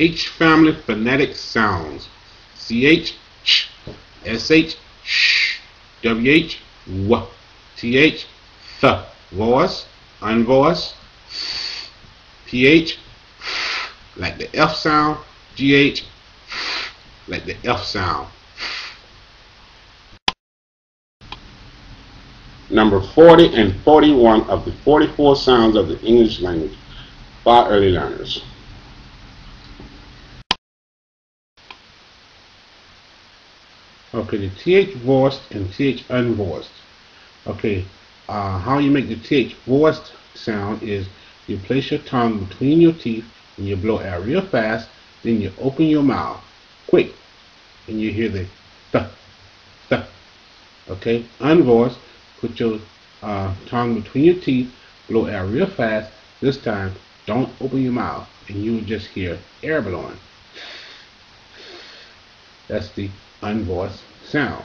H family phonetic sounds. CH, ch, SH, WH, w, TH, th, voice, unvoiced, PH, like the F sound, GH, like the F sound. Number 40 and 41 of the 44 sounds of the English language by early learners. Okay, the TH voiced and TH unvoiced. Okay, uh, how you make the TH voiced sound is you place your tongue between your teeth and you blow air real fast, then you open your mouth quick and you hear the th, th. Okay, unvoiced, put your uh, tongue between your teeth, blow air real fast. This time, don't open your mouth and you will just hear air blowing. That's the unvoiced sound.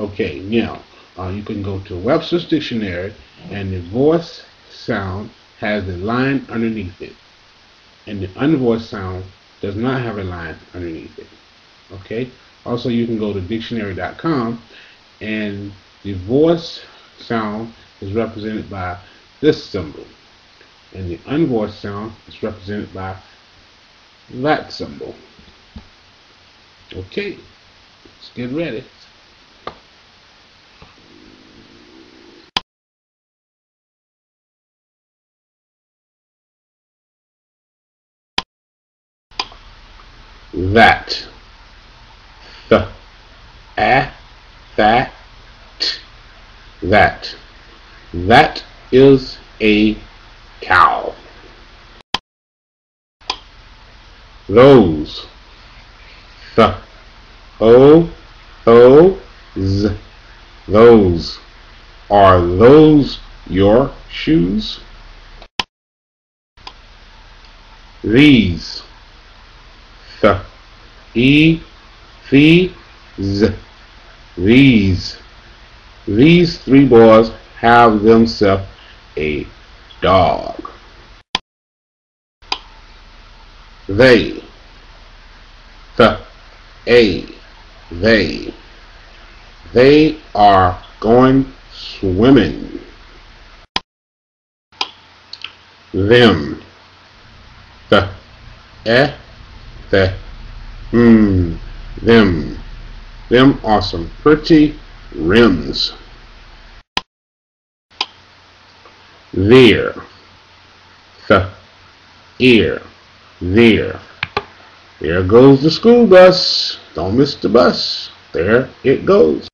Okay, now uh, you can go to Webster's Dictionary and the voiced sound has a line underneath it. And the unvoiced sound does not have a line underneath it. Okay? Also, you can go to dictionary.com and the voiced sound is represented by this symbol. And the unvoiced sound is represented by that symbol. Okay, let's get ready. That. The. A. That. That. That is a cow. Those. The. O. O. Z. Those. Are those your shoes? These. Th. E. The. Z. These. These three boys have themselves a dog. They. A. They. They are going swimming. Them. The. Eh. The. Hmm. Them. Them are some pretty rims. There. The. Ear. There. There goes the school bus. Don't miss the bus. There it goes.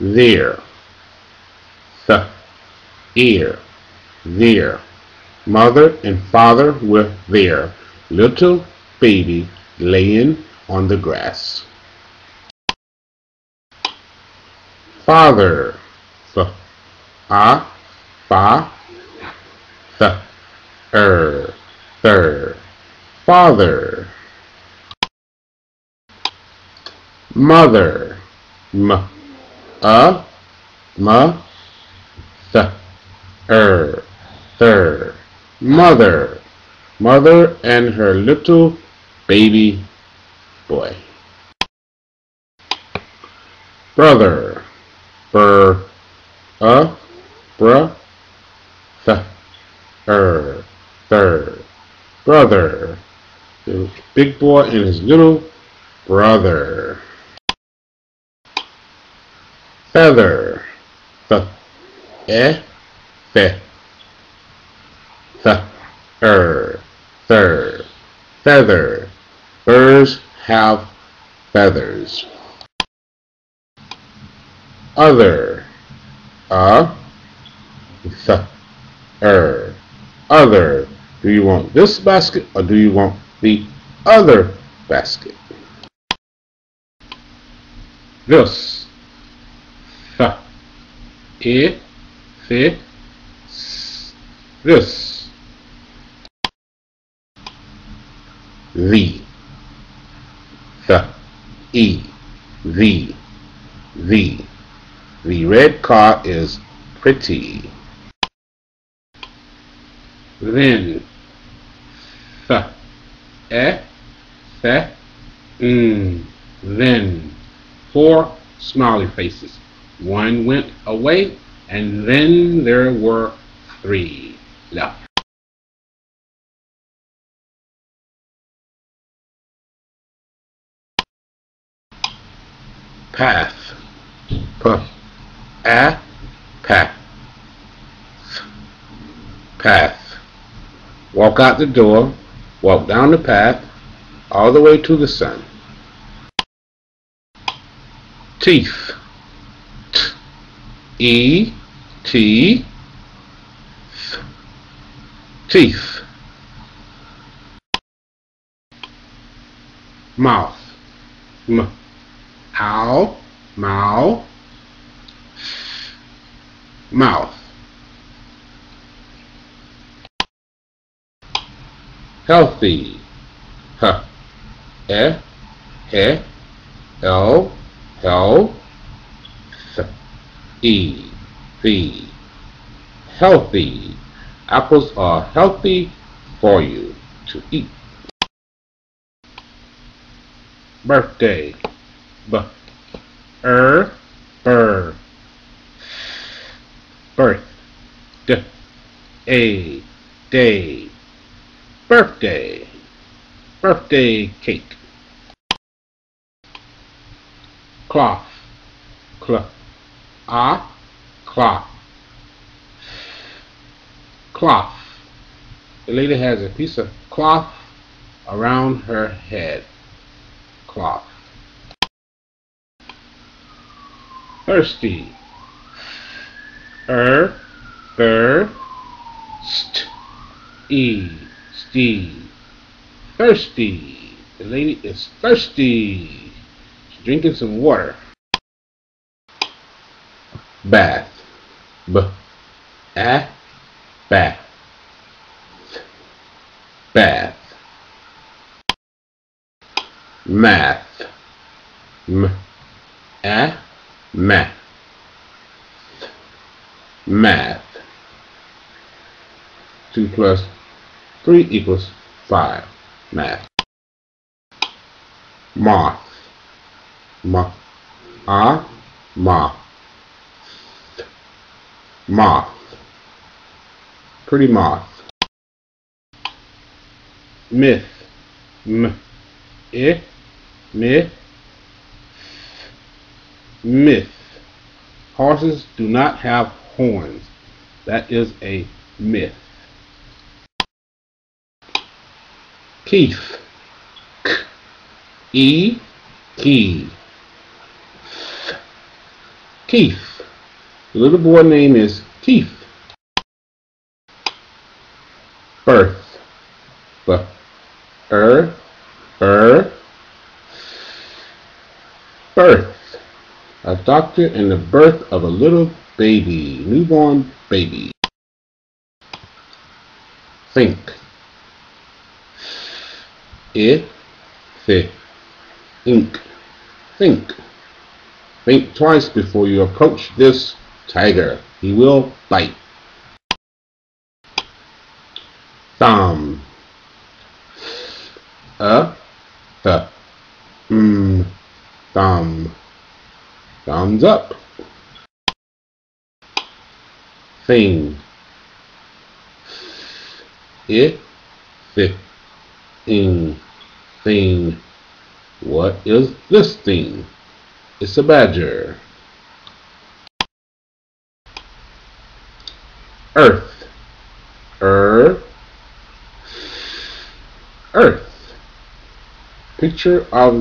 There. The. Ear. There. Mother and father were there. Little baby laying on the grass. Father. F. A. Fa. Th. Er. Thir. Father. Mother. M. A. M. Th. Er. Thir. Mother. Mother and her little baby boy. Brother. Br. A. Br. Th. Er. Thir. Brother. The big boy and his little brother. Feather. Th. E. Fe. Th. Er. Thir. Feather. Birds have feathers. Other. A. Th. Er. Other. Do you want this basket or do you want the other basket? This. Th. E. Th. S. The. The. E. The. The. The red car is pretty. Then. Th. Eh, the, mm, then. Four smiley faces. One went away, and then there were three left. Path. P. A. Path. Path. Walk out the door, walk down the path, all the way to the sun. Teeth. T. E. T. Th. Teeth. Mouth. M. Ow. Mow. Mouth. Healthy. H. E. He. L. L. Th. E. The. Healthy. Apples are healthy for you to eat. Birthday. B. Er. Bur. Birth. D. A. Day. Birthday. Birthday cake. Cloth. Cl. A. Cloth. Cloth. The lady has a piece of cloth around her head. Cloth. Thirsty. Er, ber, st, e, st. Thirsty. The lady is thirsty. She's drinking some water. Bath. B, a, bath. Bath. Math. M, a, math. Math. 2 plus 3 equals 5. Math. Moth. Ma. A. Moth. Moth. Pretty moth. Myth. M. I. Myth. Myth. Horses do not have horns. That is a myth. Keith. K. E. Key. Keith. The little boy name is Keith. Birth. B. Er. Er. Birth. A doctor in the birth of a little baby, newborn baby. Think. Th, ink. Think. Think twice before you approach this tiger. He will bite. Thumb. A, th, mm, thumb. Thumbs up. Thing. It. Ing. Thing. What is this thing? It's a badger. Earth. Earth. Earth. Picture of